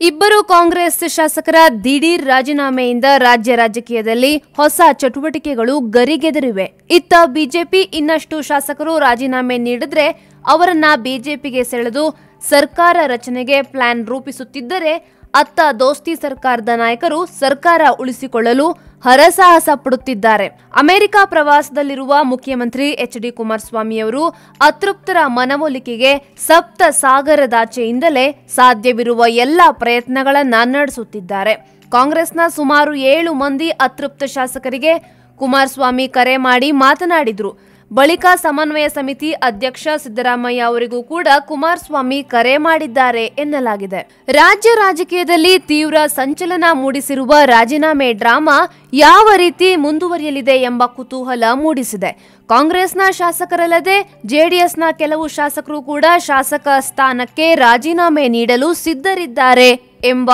ಇಬ್ಬರು ಕಾಂಗ್ರೆಸ್ ಶಾಸಕರ ದಿಢೀರ್ ರಾಜೀನಾಮೆಯಿಂದ ರಾಜ್ಯ ರಾಜಕೀಯದಲ್ಲಿ ಹೊಸ ಚಟುವಟಿಕೆಗಳು ಗರಿಗೆದರಿವೆ. ಇತ್ತ ಬಿಜೆಪಿ ಇನ್ನಷ್ಟು ಶಾಸಕರು ರಾಜೀನಾಮೆ ನೀಡಿದ್ರೆ ಅವರನ್ನ ಬಿಜೆಪಿಗೆ ಸೆಳೆದು ಸರ್ಕಾರ ರಚನೆಗೆ ಪ್ಲಾನ್ ರೂಪಿಸುತ್ತಿದ್ದರೆ ಅತ್ತ ದೋಸ್ತಿ ಸರ್ಕಾರದ ನಾಯಕರು ಸರ್ಕಾರ ಉಳಿಸಿಕೊಳ್ಳಲು ಹರಸಾಹಸ ಪಡುತ್ತಿದ್ದಾರೆ. ಅಮೆರಿಕ ಪ್ರವಾಸದಲ್ಲಿರುವ ಮುಖ್ಯಮಂತ್ರಿ ಎಚ್ ಡಿ ಕುಮಾರಸ್ವಾಮಿಯವರು ಅತೃಪ್ತರ ಮನವೊಲಿಕೆಗೆ ಸಪ್ತ ಸಾಗರದಾಚೆಯಿಂದಲೇ ಸಾಧ್ಯವಿರುವ ಎಲ್ಲ ಪ್ರಯತ್ನಗಳನ್ನ ನಡೆಸುತ್ತಿದ್ದಾರೆ. ಕಾಂಗ್ರೆಸ್ನ ಸುಮಾರು ಏಳು ಮಂದಿ ಅತೃಪ್ತ ಶಾಸಕರಿಗೆ ಕುಮಾರಸ್ವಾಮಿ ಕರೆ ಮಾಡಿ ಮಾತನಾಡಿದ್ರು. ಬಳಿಕ ಸಮನ್ವಯ ಸಮಿತಿ ಅಧ್ಯಕ್ಷ ಸಿದ್ದರಾಮಯ್ಯ ಅವರಿಗೂ ಕೂಡ ಕುಮಾರಸ್ವಾಮಿ ಕರೆ ಮಾಡಿದ್ದಾರೆ ಎನ್ನಲಾಗಿದೆ. ರಾಜ್ಯ ರಾಜಕೀಯದಲ್ಲಿ ತೀವ್ರ ಸಂಚಲನ ಮೂಡಿಸಿರುವ ರಾಜೀನಾಮೆ ಡ್ರಾಮಾ ಯಾವ ರೀತಿ ಮುಂದುವರಿಯಲಿದೆ ಎಂಬ ಕುತೂಹಲ ಮೂಡಿಸಿದೆ. ಕಾಂಗ್ರೆಸ್ನ ಶಾಸಕರಲ್ಲದೆ ಜೆಡಿಎಸ್ನ ಕೆಲವು ಶಾಸಕರು ಕೂಡ ಶಾಸಕ ಸ್ಥಾನಕ್ಕೆ ರಾಜೀನಾಮೆ ನೀಡಲು ಸಿದ್ಧರಿದ್ದಾರೆ ಎಂಬ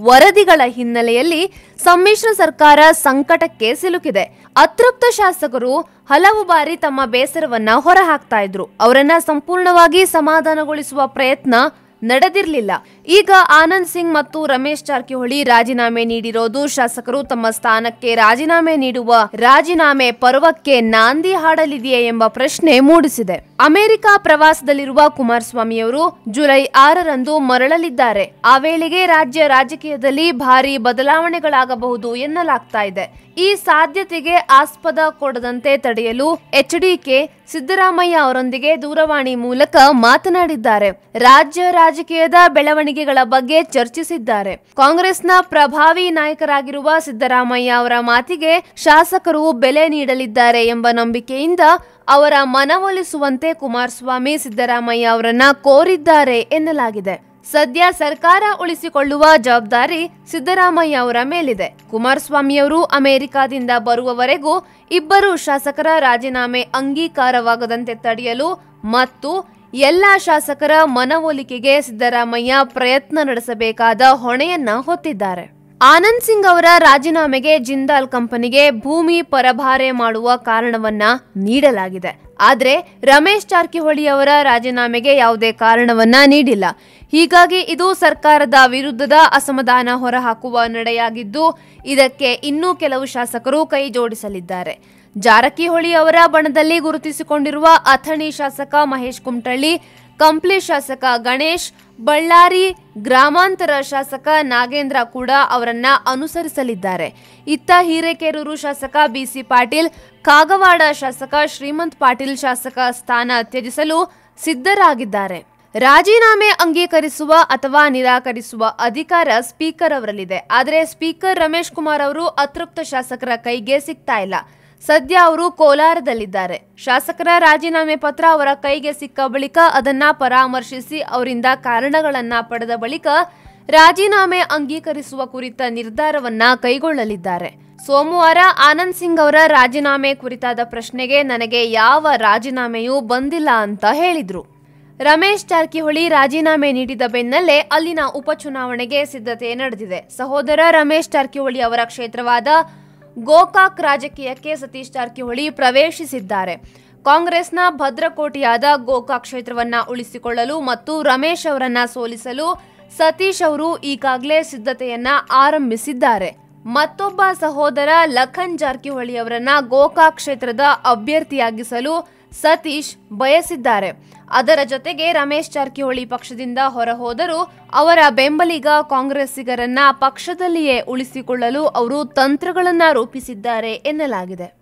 ವರದಿಗಳ ಹಿನ್ನೆಲೆಯಲ್ಲಿ ಸಮ್ಮಿಶ್ರ ಸರ್ಕಾರ ಸಂಕಟಕ್ಕೆ ಸಿಲುಕಿದೆ. ಅತೃಪ್ತ ಶಾಸಕರು ಹಲವು ಬಾರಿ ತಮ್ಮ ಬೇಸರವನ್ನ ಹೊರಹಾಕ್ತಾ ಇದ್ರು. ಅವರನ್ನ ಸಂಪೂರ್ಣವಾಗಿ ಸಮಾಧಾನಗೊಳಿಸುವ ಪ್ರಯತ್ನ ನಡೆದಿರಲಿಲ್ಲ. ಈಗ ಆನಂದ್ ಸಿಂಗ್ ಮತ್ತು ರಮೇಶ್ ಜಾರಕಿಹೊಳಿ ರಾಜೀನಾಮೆ ನೀಡಿರೋದು ಶಾಸಕರು ತಮ್ಮ ಸ್ಥಾನಕ್ಕೆ ರಾಜೀನಾಮೆ ನೀಡುವ ರಾಜೀನಾಮೆ ಪರ್ವಕ್ಕೆ ನಾಂದಿ ಹಾಡಲಿದೆಯೇ ಎಂಬ ಪ್ರಶ್ನೆ ಮೂಡಿಸಿದೆ. ಅಮೆರಿಕ ಪ್ರವಾಸದಲ್ಲಿರುವ ಕುಮಾರಸ್ವಾಮಿಯವರು ಜುಲೈ ಆರರಂದು ಮರಳಲಿದ್ದಾರೆ. ಆ ವೇಳೆಗೆ ರಾಜ್ಯ ರಾಜಕೀಯದಲ್ಲಿ ಭಾರಿ ಬದಲಾವಣೆಗಳಾಗಬಹುದು ಎನ್ನಲಾಗ್ತಾ ಇದೆ. ಈ ಸಾಧ್ಯತೆಗೆ ಆಸ್ಪದ ಕೊಡದಂತೆ ತಡೆಯಲು ಎಚ್ಡಿಕೆ ಸಿದ್ದರಾಮಯ್ಯ ಅವರೊಂದಿಗೆ ದೂರವಾಣಿ ಮೂಲಕ ಮಾತನಾಡಿದ್ದಾರೆ. ರಾಜ್ಯ ರಾಜಕೀಯದ ಬೆಳವಣಿಗೆಗಳ ಬಗ್ಗೆ ಚರ್ಚಿಸಿದ್ದಾರೆ. ಕಾಂಗ್ರೆಸ್ನ ಪ್ರಭಾವಿ ನಾಯಕರಾಗಿರುವ ಸಿದ್ದರಾಮಯ್ಯ ಅವರ ಮಾತಿಗೆ ಶಾಸಕರು ಬೆಲೆ ನೀಡಲಿದ್ದಾರೆ ಎಂಬ ನಂಬಿಕೆಯಿಂದ ಅವರ ಮನವೊಲಿಸುವಂತೆ ಕುಮಾರಸ್ವಾಮಿ ಸಿದ್ದರಾಮಯ್ಯ ಅವರನ್ನ ಕೋರಿದ್ದಾರೆ ಎನ್ನಲಾಗಿದೆ. ಸದ್ಯ ಸರ್ಕಾರ ಉಳಿಸಿಕೊಳ್ಳುವ ಜವಾಬ್ದಾರಿ ಸಿದ್ದರಾಮಯ್ಯ ಅವರ ಮೇಲಿದೆ. ಕುಮಾರಸ್ವಾಮಿಯವರು ಅಮೆರಿಕಾದಿಂದ ಬರುವವರೆಗೂ ಇಬ್ಬರು ಶಾಸಕರ ರಾಜೀನಾಮೆ ಅಂಗೀಕಾರವಾಗದಂತೆ ತಡೆಯಲು ಮತ್ತು ಎಲ್ಲ ಶಾಸಕರ ಮನವೊಲಿಕೆಗೆ ಸಿದ್ದರಾಮಯ್ಯ ಪ್ರಯತ್ನ ನಡೆಸಬೇಕಾದ ಹೊಣೆಯನ್ನ ಹೊತ್ತಿದ್ದಾರೆ. ಆನಂದ್ ಸಿಂಗ್ ಅವರ ರಾಜೀನಾಮೆಗೆ ಜಿಂದಾಲ್ ಕಂಪನಿಗೆ ಭೂಮಿ ಪರಭಾರೆ ಮಾಡುವ ಕಾರಣವನ್ನ ನೀಡಲಾಗಿದೆ. ಆದರೆ ರಮೇಶ್ ಜಾರಕಿಹೊಳಿ ಅವರ ರಾಜೀನಾಮೆಗೆ ಯಾವುದೇ ಕಾರಣವನ್ನ ನೀಡಿಲ್ಲ. ಹೀಗಾಗಿ ಇದು ಸರ್ಕಾರದ ವಿರುದ್ಧದ ಅಸಮಾಧಾನ ಹೊರಹಾಕುವ ನಡೆಯಾಗಿದ್ದು, ಇದಕ್ಕೆ ಇನ್ನೂ ಕೆಲವು ಶಾಸಕರು ಕೈ ಜೋಡಿಸಲಿದ್ದಾರೆ. ಜಾರಕಿಹೊಳಿ ಅವರ ಬಣದಲ್ಲಿ ಗುರುತಿಸಿಕೊಂಡಿರುವ ಅಥಣಿ ಶಾಸಕ ಮಹೇಶ್ ಕುಮಟಳ್ಳಿ ಕಂಪ್ಲಿ ಶಾಸಕ ಗಣೇಶ್, ಬಳ್ಳಾರಿ ಗ್ರಾಮಾಂತರ ಶಾಸಕ ನಾಗೇಂದ್ರ ಕೂಡ ಅವರನ್ನ ಅನುಸರಿಸಲಿದ್ದಾರೆ. ಇತ್ತ ಹಿರೇಕೆರೂರು ಶಾಸಕ ಬಿಸಿ ಪಾಟೀಲ್, ಕಾಗವಾಡ ಶಾಸಕ ಶ್ರೀಮಂತ್ ಪಾಟೀಲ್ ಶಾಸಕ ಸ್ಥಾನ ತ್ಯಜಿಸಲು ಸಿದ್ಧರಾಗಿದ್ದಾರೆ. ರಾಜೀನಾಮೆ ಅಂಗೀಕರಿಸುವ ಅಥವಾ ನಿರಾಕರಿಸುವ ಅಧಿಕಾರ ಸ್ಪೀಕರ್ ಅವರಲ್ಲಿದೆ. ಆದರೆ ಸ್ಪೀಕರ್ ರಮೇಶ್ ಕುಮಾರ್ ಅವರು ಅತೃಪ್ತ ಶಾಸಕರ ಕೈಗೆ ಸಿಗ್ತಾ ಇಲ್ಲ. ಸದ್ಯ ಅವರು ಕೋಲಾರದಲ್ಲಿದ್ದಾರೆ. ಶಾಸಕರ ರಾಜೀನಾಮೆ ಪತ್ರ ಅವರ ಕೈಗೆ ಸಿಕ್ಕ ಬಳಿಕ ಅದನ್ನ ಪರಾಮರ್ಶಿಸಿ ಅವರಿಂದ ಕಾರಣಗಳನ್ನ ಪಡೆದ ಬಳಿಕ ರಾಜೀನಾಮೆ ಅಂಗೀಕರಿಸುವ ಕುರಿತ ನಿರ್ಧಾರವನ್ನ ಕೈಗೊಳ್ಳಲಿದ್ದಾರೆ. ಸೋಮವಾರ ಆನಂದ್ ಸಿಂಗ್ ಅವರ ರಾಜೀನಾಮೆ ಕುರಿತಾದ ಪ್ರಶ್ನೆಗೆ ನನಗೆ ಯಾವ ರಾಜೀನಾಮೆಯೂ ಬಂದಿಲ್ಲ ಅಂತ ಹೇಳಿದ್ರು. ರಮೇಶ್ ಜಾರಕಿಹೊಳಿ ರಾಜೀನಾಮೆ ನೀಡಿದ ಬೆನ್ನಲ್ಲೇ ಅಲ್ಲಿನ ಉಪಚುನಾವಣೆಗೆ ಸಿದ್ಧತೆ ನಡೆದಿದೆ. ಸಹೋದರ ರಮೇಶ್ ಜಾರಕಿಹೊಳಿ ಅವರ ಕ್ಷೇತ್ರವಾದ ಗೋಕಾಕ್ ರಾಜಕೀಯಕ್ಕೆ ಸತೀಶ್ ಜಾರಕಿಹೊಳಿ ಪ್ರವೇಶಿಸಿದ್ದಾರೆ. ಕಾಂಗ್ರೆಸ್ನ ಭದ್ರಕೋಟೆಯಾದ ಗೋಕಾಕ್ ಕ್ಷೇತ್ರವನ್ನ ಉಳಿಸಿಕೊಳ್ಳಲು ಮತ್ತು ರಮೇಶ್ ಅವರನ್ನ ಸೋಲಿಸಲು ಸತೀಶ್ ಅವರು ಈಗಾಗಲೇ ಸಿದ್ಧತೆಯನ್ನ ಆರಂಭಿಸಿದ್ದಾರೆ. ಮತ್ತೊಬ್ಬ ಸಹೋದರ ಲಖನ್ ಜಾರಕಿಹೊಳಿ ಅವರನ್ನ ಗೋಕಾಕ್ ಕ್ಷೇತ್ರದ ಅಭ್ಯರ್ಥಿಯಾಗಿಸಲು ಸತೀಶ್ ಬಯಸಿದ್ದಾರೆ. ಅದರ ಜೊತೆಗೆ ರಮೇಶ್ ಜಾರಕಿಹೊಳಿ ಪಕ್ಷದಿಂದ ಹೊರಹೋದರೂ ಅವರ ಬೆಂಬಲಿಗ ಕಾಂಗ್ರೆಸ್ಸಿಗರನ್ನ ಪಕ್ಷದಲ್ಲಿಯೇ ಉಳಿಸಿಕೊಳ್ಳಲು ಅವರು ತಂತ್ರಗಳನ್ನ ರೂಪಿಸಿದ್ದಾರೆ ಎನ್ನಲಾಗಿದೆ.